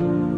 Amen.